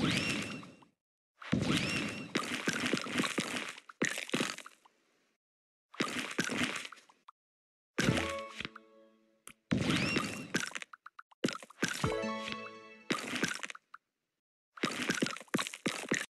you